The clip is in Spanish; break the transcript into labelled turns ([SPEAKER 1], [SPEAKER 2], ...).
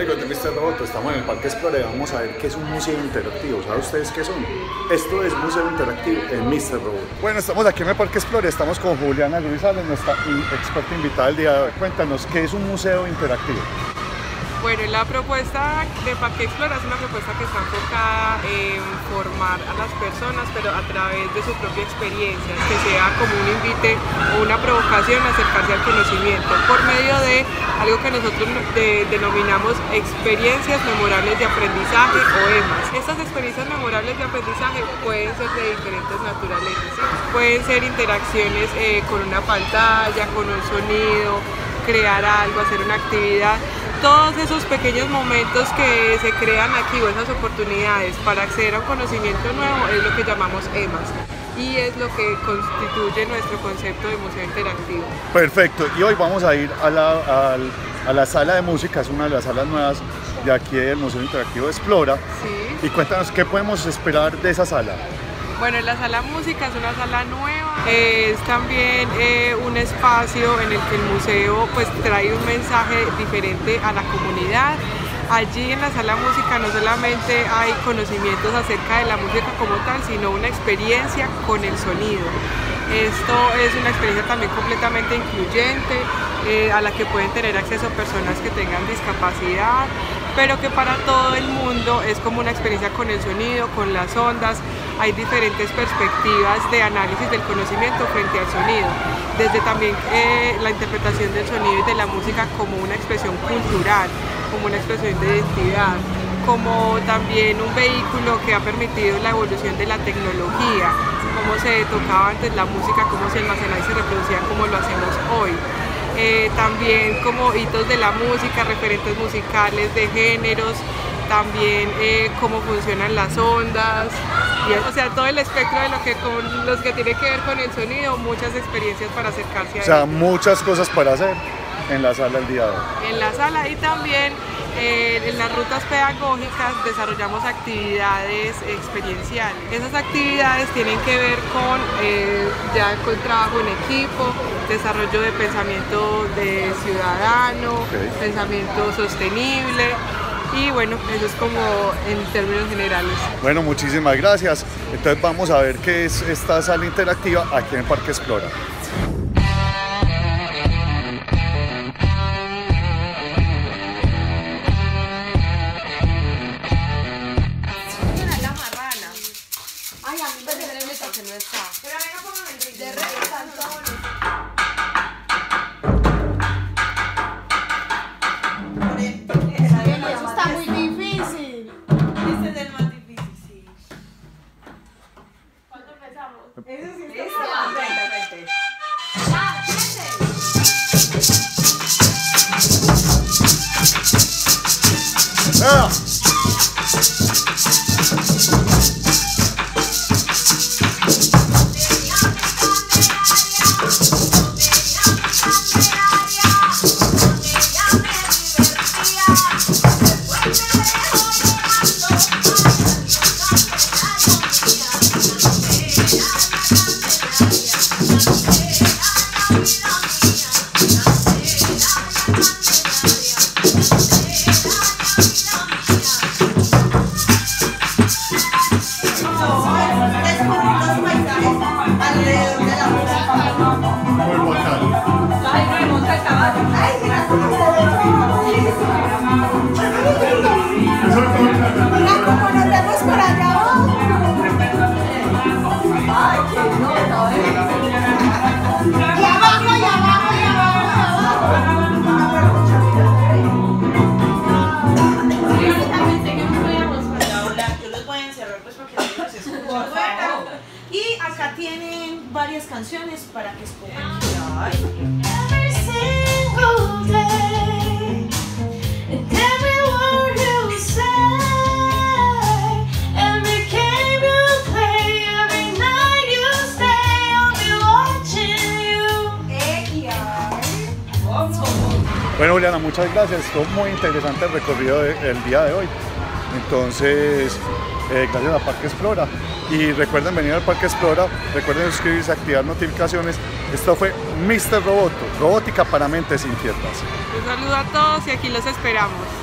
[SPEAKER 1] amigos de Mr. Roboto, estamos en el Parque Explora y vamos a ver qué es un museo interactivo. ¿Saben ustedes qué son? Esto es Museo Interactivo en Mr. Robot. Bueno, estamos aquí en el Parque Explora, estamos con Juliana Luis nuestra experta invitada del día de hoy. Cuéntanos, ¿qué es un museo interactivo?
[SPEAKER 2] Bueno, la propuesta de Parque Explora es una propuesta que está enfocada en formar a las personas, pero a través de su propia experiencia, que sea como un invite o una provocación a acercarse al conocimiento, por medio de algo que nosotros denominamos experiencias memorables de aprendizaje o EMAS. Estas experiencias memorables de aprendizaje pueden ser de diferentes naturalezas, pueden ser interacciones eh, con una pantalla, con un sonido, crear algo, hacer una actividad. Todos esos pequeños momentos que se crean aquí o esas oportunidades para acceder a un conocimiento nuevo es lo que llamamos EMAS y es lo que constituye nuestro concepto de museo interactivo.
[SPEAKER 1] Perfecto, y hoy vamos a ir a la, a, la sala de música, es una de las salas nuevas de aquí del Museo Interactivo Explora.
[SPEAKER 2] Sí.
[SPEAKER 1] Y cuéntanos qué podemos esperar de esa sala.
[SPEAKER 2] Bueno, la sala música es una sala nueva, es también eh, un espacio en el que el museo pues trae un mensaje diferente a la comunidad. Allí en la sala música no solamente hay conocimientos acerca de la música como tal, sino una experiencia con el sonido. Esto es una experiencia también completamente incluyente, eh, a la que pueden tener acceso personas que tengan discapacidad, pero que para todo el mundo es como una experiencia con el sonido, con las ondas, hay diferentes perspectivas de análisis del conocimiento frente al sonido, desde también eh, la interpretación del sonido y de la música como una expresión cultural, como una expresión de identidad, como también un vehículo que ha permitido la evolución de la tecnología, cómo se tocaba antes la música, cómo se almacenaba y se reproducía como lo hacemos hoy. Eh, también como hitos de la música, referentes musicales de géneros, también eh, cómo funcionan las ondas, o sea, todo el espectro de lo que con los que tiene que ver con el sonido, muchas experiencias para acercarse a
[SPEAKER 1] O sea, muchas cosas para hacer en la sala el día de hoy.
[SPEAKER 2] En la sala y también eh, en las rutas pedagógicas desarrollamos actividades experienciales. Esas actividades tienen que ver con eh, ya con trabajo en equipo, desarrollo de pensamiento de ciudadano, pensamiento sostenible y bueno, eso es como en términos generales.
[SPEAKER 1] Bueno, muchísimas gracias. Entonces vamos a ver qué es esta sala interactiva aquí en Parque Explora.
[SPEAKER 3] Ay, a mí me no está. Pero venga, De rey, varias canciones para que escojan.
[SPEAKER 1] Bueno, Juliana, muchas gracias. Estuvo muy interesante el recorrido del día de hoy. Entonces, eh, gracias a Parque Explora. Y recuerden venir al Parque Explora, recuerden suscribirse, activar notificaciones. Esto fue Mr. Roboto, robótica para mentes inquietas.
[SPEAKER 2] Un saludo a todos y aquí los esperamos.